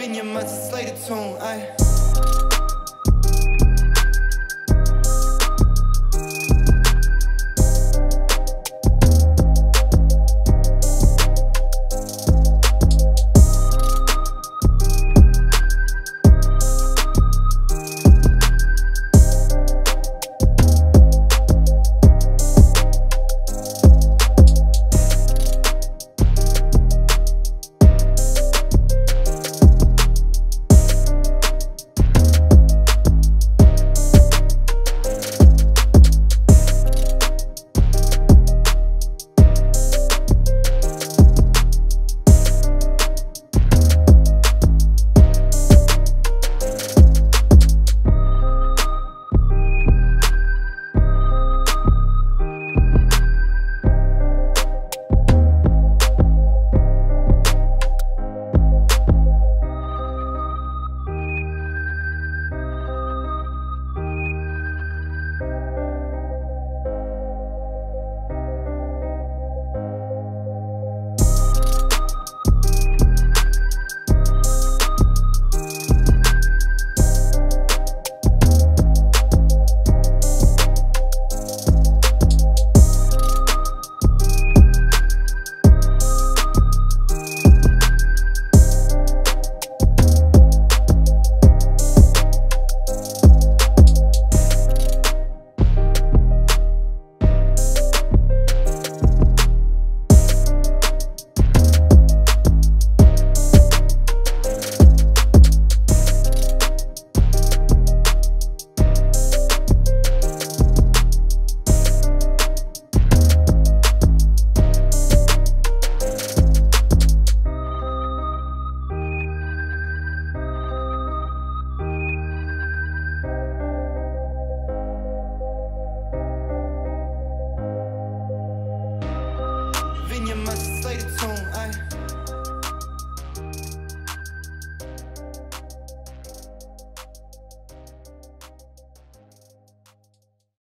in your mind to slay the tune, aye.